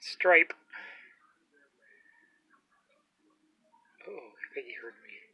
Stripe. Oh, I think he heard me.